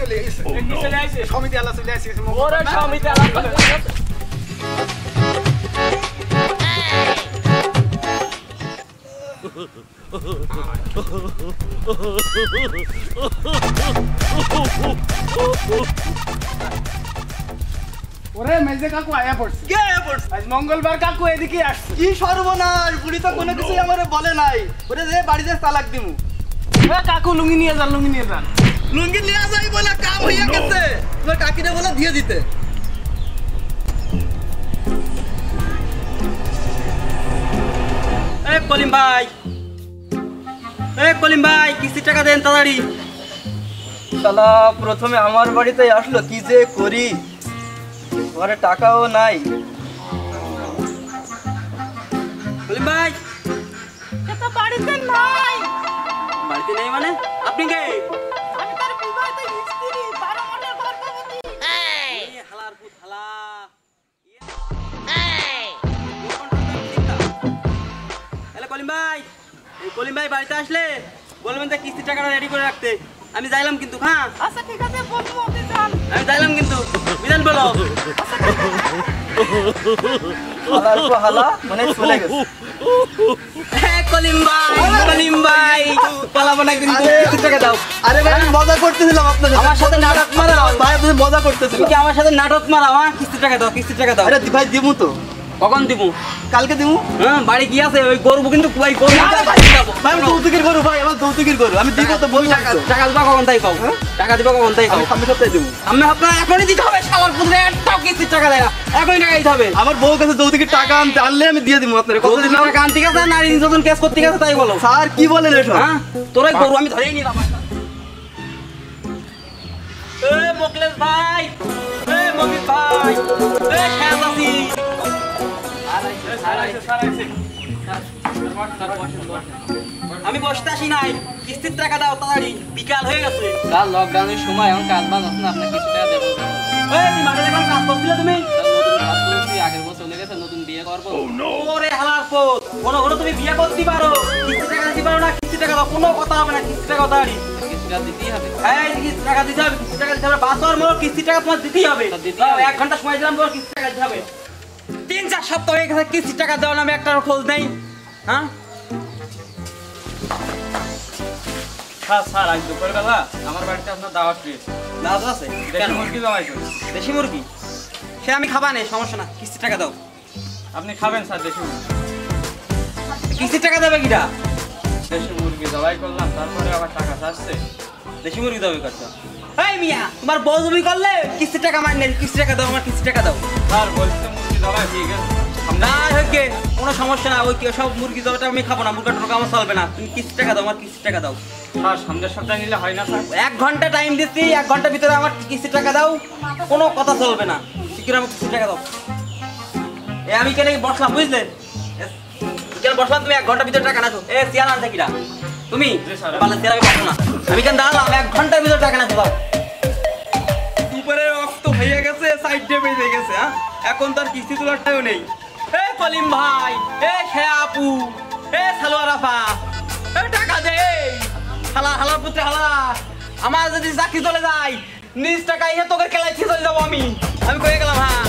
গেছে চলে আল্লাহ চলে কাকু এদিকে আসছে কি সর্বনাশ বুড়ি তো কোনো কিছুই আমারে বলে নাই ওরে যে বাড়িতে তালাক দিমু কাকু, লুঙ্গি নিয়ে যান, লুঙ্গি নিয়ে যান। লুঙ্গি নিয়ে যাই বলে কাম হইয়া গেছে। তোমার কাকিরে বলে দিয়ে দিতে। এ কলিম ভাই। এ কলিম ভাই কিস্তির টাকা দেন তাড়াতাড়ি। শালা প্রথমে আমার বাড়িতে আসলো কি যে করি? ঘরে টাকাও নাই। কলিম ভাই। বাড়িতে নাই। বাড়িতে নেই মানে? আপনি কে? কলিম ভাই এই কলিম ভাই বাড়িতে আসলে বলবেন যে কিস্তির টাকাটা রেডি করে রাখতে। আমি যাইলাম কিন্তু হ্যাঁ? আচ্ছা ঠিক আছে বলব আপনি যান আমি যাইলাম কিন্তু। বিধান বলো। হালা মানে চলে গেছে। কলিম ভাই কলিম ভাই পালাবো না কিন্তু। কিস্তির টাকা দাও আরে ভাই আমি মজা করতেছিলাম। আমার সাথে নাটক মারাও। ভাই আপনি মজা তুমি কি আমার সাথে নাটক মারাও হ্যাঁ? কিস্তির টাকা দাও কিস্তির টাকা দাও। আরে ভাই দিমু তো। কখন দিব কালকে দিমু? হ্যাঁ বাড়ি কি আছে? ওই করব কিন্তু ওই করব ভাই আমি যৌতুকের গরু ভাই আমার যৌতুকের গরু। আমি দিব তো বললাম টাকা টাকা দিবা কখন তাই পাও টাকা দিবা কখন তাই পাও আমি সামনে সপ্তাহে দিমু। আমি আপনার এখনই দিতে হবে শালার পুত্রে একটাও কিস্তির টাকা দেয় না। এখনই টাকা দিতে হবে। আমার বউ কাছে যৌতুকের টাকা আনতে আনলে আমি দিয়ে দিব আপনার। কত দিন টাকা আনতে গেছে নারী নির্যাতন কেস করতে গেছে তাই বলো। স্যার কি বলেন এটা হ্যাঁ? তোরাই করব আমি ধরেই নিলাম। এ মোকলেশ ভাই! এ মমিত ভাই! এ শেয়াজাসি আমি বসতে আসি নাই কিস্তির টাকা দাও তাড়াতাড়ি বিকাল হয়ে গেছে স্যার লকডাউনের সময় এখন কাজ বাজ আছে না আপনার কিছু টাকা দেবো মাঠে যখন কাজ করছিলে তুমি নতুন কাজ করেছি আগের বছর চলে গেছে নতুন বিয়ে করব ওরে হালার পোত কোনো কোনো তুমি বিয়ে করতে পারো কিস্তি টাকা দিতে পারো না কিস্তি টাকা কোনো কথা হবে না কিস্তি টাকা তাড়াতাড়ি কিছুটা দিতেই হবে এই কিস্তি টাকা দিতে হবে বাস কিস্তি টাকা তোমার দিতেই। এক ঘণ্টা সময় দিলাম তোমার কিস্তি টাকা দিতে হবে চার সপ্তাহ হয়ে গেছে কিস্তি টাকা দেওয়া নামে একটা খোঁজ নেই। হ্যাঁ? স্যার স্যার আজ দুপুরবেলা আমার বাড়িতে আপনার দাওয়াত রয়েছে। লাজ আছে? দেশি মুরগি জমাই করি। দেশি মুরগি? সে আমি খাবা নেই সমস্যা না কিস্তি টাকা দাও। আপনি খাবেন স্যার দেশি মুরগি। কিস্তি টাকা দেবে কিটা দেশি মুরগি জবাই করলাম তারপরে আবার টাকা চাচ্ছে। দেশি মুরগি দাও করছ এই মিয়া তোমার বউ জমি করলে কিস্তি টাকা মার নেই কিস্তি টাকা দাও আমার কিস্তি টাকা দাও। স্যার বলছে না কোনো সমস্যা না ওই সব মুরগি জবাটা আমি খাব না মুরগা টোকা আমার চলবে না। তুমি কিস্তি টাকা দাও আমার কিস্তি টাকা দাও। স্যার সামনের সপ্তাহে নিলে হয় না স্যার? এক ঘণ্টা টাইম দিচ্ছি এক ঘণ্টার ভিতরে আমার কিস্তি টাকা দাও কোনো কথা চলবে না। শিখির আমার কিস্তি টাকা দাও। এ আমি কেন বসলাম বুঝলে? কেন বসলাম তুমি? এক ঘণ্টার ভিতরে টাকা নাছো। এ চেয়ার আনতে কিরা? তুমি? চেয়ার আমি পাবো না। আমি কেন দাঁড়ালাম? এক ঘণ্টার ভিতরে টাকা নাছো দাও উপরে রক্ত হয়ে গেছে সাইড ডে বেজে গেছে হ্যাঁ এখন তার কিস্তি তোলার টাইও নেই। এ কলিম ভাই, এ শেয়া আপু, এ সালোয়ার আফা, এ টাকা দে। হালা হালা পুত্রে, হালা। আমার যদি চাকরি চলে যায়, নিজ টাকা ইহে তোকে খেলায় চলে যাব আমি। আমি কয়ে গেলাম হ্যাঁ?